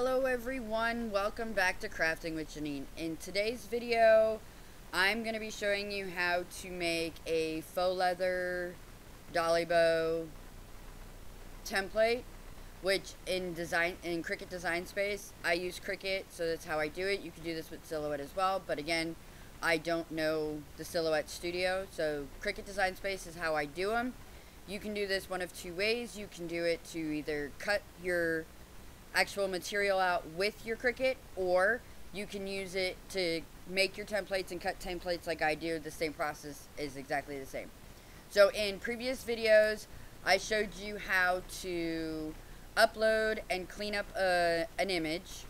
Hello everyone, welcome back to Crafting with Jeanine. In today's video, I'm going to be showing you how to make a faux leather dolly bow template, which in design in Cricut Design Space, I use Cricut, so that's how I do it. You can do this with Silhouette as well, but again, I don't know the Silhouette Studio, so Cricut Design Space is how I do them. You can do this one of two ways. You can do it to either cut your actual material out with your Cricut, or you can use it to make your templates and cut templates like I do. The same process is exactly the same. So in previous videos, I showed you how to upload and clean up a, an image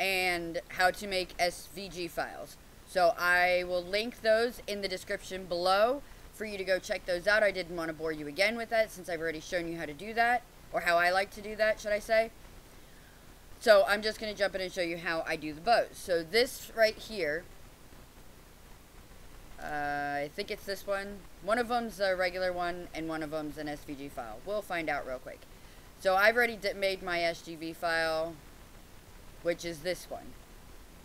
and how to make SVG files. So I will link those in the description below for you to go check those out. I didn't want to bore you again with that since I've already shown you how to do that or how I like to do that, should I say. So I'm just going to jump in and show you how I do the bows. So this right here, uh, I think it's this one. One of them's a regular one, and one of them's an SVG file. We'll find out real quick. So I've already made my SVG file, which is this one.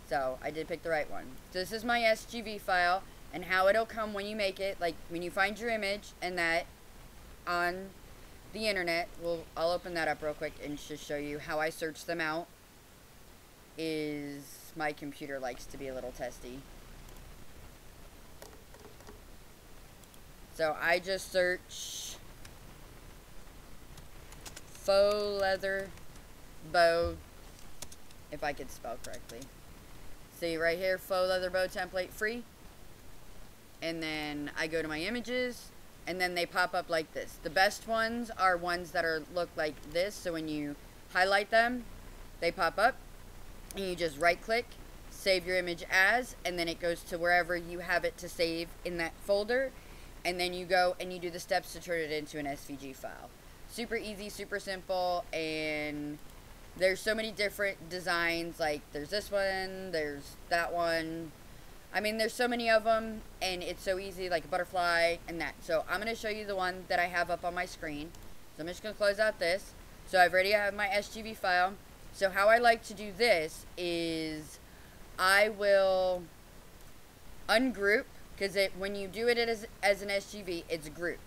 So I did pick the right one. So this is my SVG file, and how it'll come when you make it, like when you find your image and that on the internet. Well, I'll open that up real quick and just show you how I search them out. Is my computer likes to be a little testy. So I just search faux leather bow, if I could spell correctly. See right here, faux leather bow template free. And then I go to my images, and then they pop up like this. The best ones are ones that are look like this. So when you highlight them, they pop up, and you just right click, save your image as, and then it goes to wherever you have it to save in that folder, and then you go and you do the steps to turn it into an SVG file. Super easy, super simple, and there's so many different designs. Like there's this one, there's that one, I mean, there's so many of them, and it's so easy, like a butterfly and that. So I'm going to show you the one that I have up on my screen. So I'm just going to close out this. So I've already have my SVG file. So how I like to do this is I will ungroup, because when you do it as, as an SVG, it's grouped.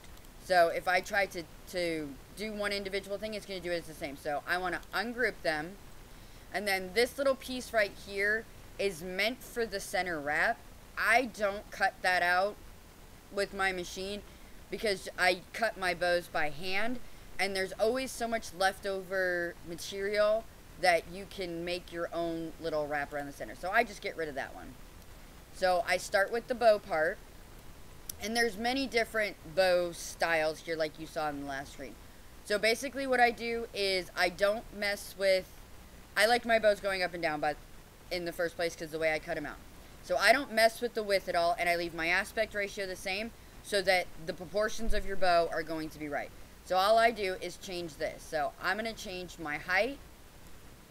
So if I try to, to do one individual thing, it's going to do it as the same. So I want to ungroup them. And then this little piece right here is meant for the center wrap. I don't cut that out with my machine because I cut my bows by hand and there's always so much leftover material that you can make your own little wrap around the center. So I just get rid of that one. So I start with the bow part and there's many different bow styles here like you saw in the last screen. So basically what I do is I don't mess with, I like my bows going up and down, but in the first place because the way I cut them out. So I don't mess with the width at all, and I leave my aspect ratio the same so that the proportions of your bow are going to be right. So all I do is change this. So I'm going to change my height,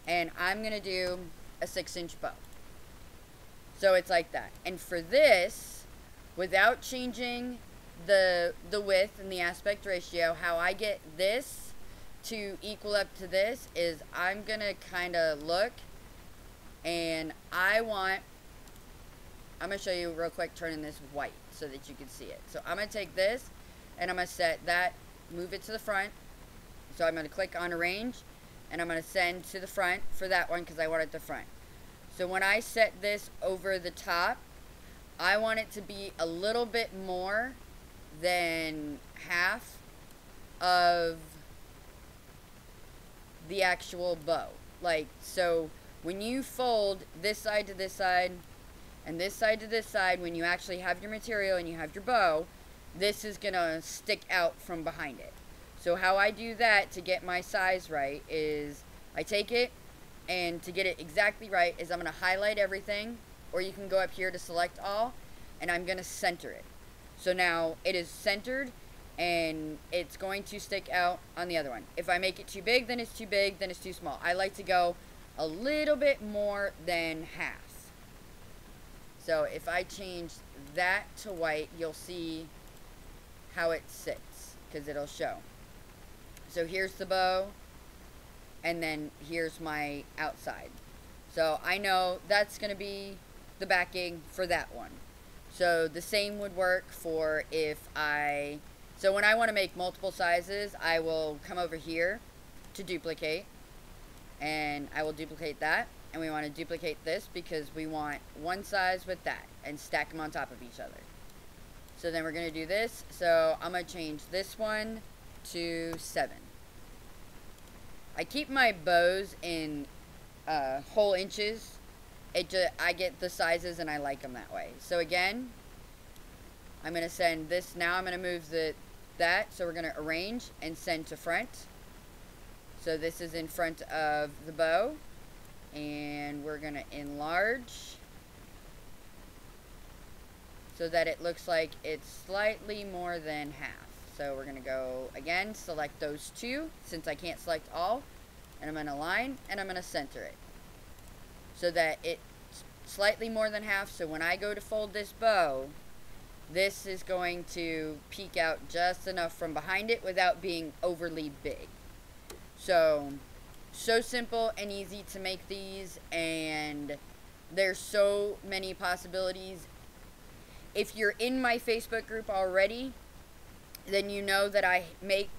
and I'm going to do a 6-inch bow. So it's like that. And for this, without changing the, the width and the aspect ratio, how I get this to equal up to this is I'm going to kind of look and I want, I'm going to show you real quick turning this white so that you can see it. So I'm going to take this and I'm going to set that, move it to the front. So I'm going to click on arrange and I'm going to send to the front for that one because I want it the front. So when I set this over the top, I want it to be a little bit more than half of the actual bow. Like, so when you fold this side to this side and this side to this side, when you actually have your material and you have your bow, this is going to stick out from behind it. So how I do that to get my size right is I take it and to get it exactly right is I'm going to highlight everything or you can go up here to select all and I'm going to center it. So now it is centered and it's going to stick out on the other one. If I make it too big, then it's too big, then it's too small. I like to go a little bit more than half. So if I change that to white, you'll see how it sits because it'll show. So here's the bow and then here's my outside. So I know that's going to be the backing for that one. So the same would work for if I, so when I want to make multiple sizes, I will come over here to duplicate, and I will duplicate that, and we want to duplicate this because we want one size with that, and stack them on top of each other. So then we're going to do this, so I'm going to change this one to 7. I keep my bows in uh, whole inches. It just, I get the sizes and I like them that way. So again, I'm going to send this, now I'm going to move the that, so we're going to arrange and send to front. So this is in front of the bow, and we're going to enlarge so that it looks like it's slightly more than half. So we're going to go, again, select those two, since I can't select all. And I'm going to align and I'm going to center it. So that it's slightly more than half, so when I go to fold this bow, this is going to peek out just enough from behind it without being overly big. So, so simple and easy to make these, and there's so many possibilities. If you're in my Facebook group already, then you know that I make,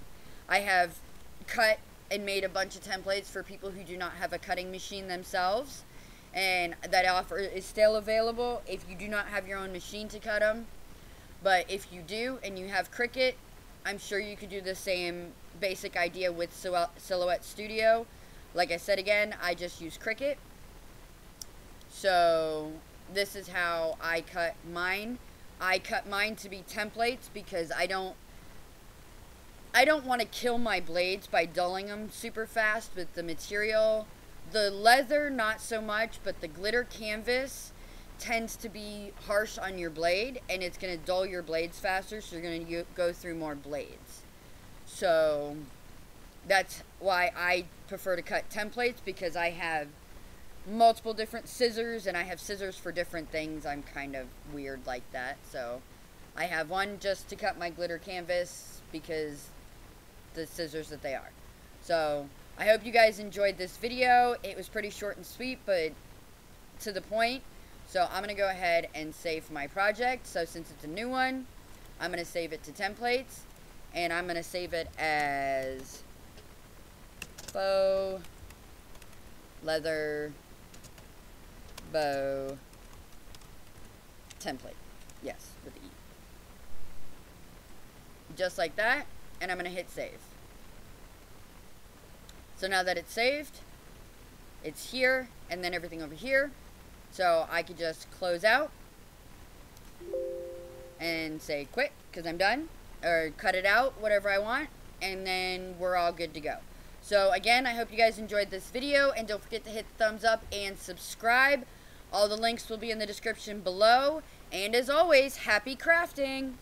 I have cut and made a bunch of templates for people who do not have a cutting machine themselves. And that offer is still available if you do not have your own machine to cut them. But if you do and you have Cricut, I'm sure you could do the same basic idea with Silhouette Studio. Like I said again, I just use Cricut. So this is how I cut mine. I cut mine to be templates because I don't I don't want to kill my blades by dulling them super fast with the material. The leather, not so much, but the glitter canvas tends to be harsh on your blade and it's going to dull your blades faster, so you're going to go through more blades. So that's why I prefer to cut templates because I have multiple different scissors and I have scissors for different things. I'm kind of weird like that. So I have one just to cut my glitter canvas because the scissors that they are. So, I hope you guys enjoyed this video. It was pretty short and sweet, but to the point. So, I'm going to go ahead and save my project. So, since it's a new one, I'm going to save it to templates. And I'm going to save it as faux leather bow template. Yes, with E. Just like that and I'm going to hit save. So now that it's saved, it's here, and then everything over here. So I could just close out and say quit because I'm done, or cut it out, whatever I want, and then we're all good to go. So again, I hope you guys enjoyed this video, and don't forget to hit thumbs up and subscribe. All the links will be in the description below, and as always, happy crafting!